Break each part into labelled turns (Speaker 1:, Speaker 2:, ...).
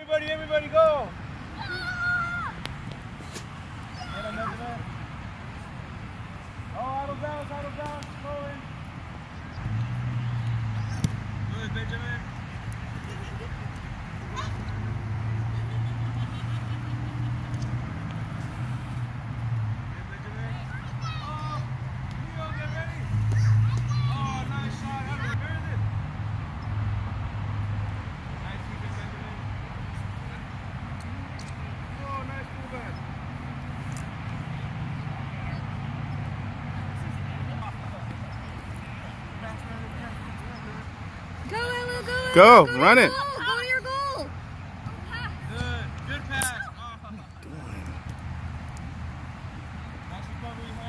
Speaker 1: Everybody, everybody, go! Oh, out of bounds, out of bounds.
Speaker 2: Go,
Speaker 3: run it.
Speaker 1: Good, good pass. What are you doing?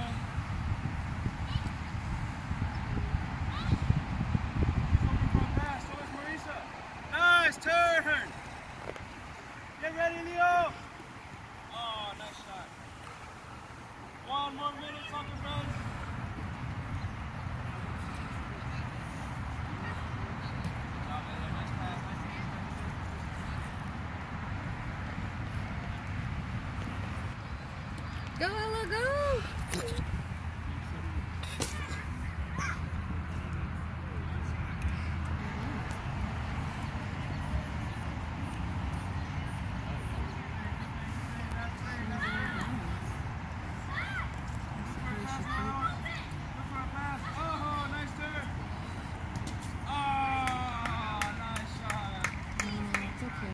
Speaker 2: Go, Ella, go!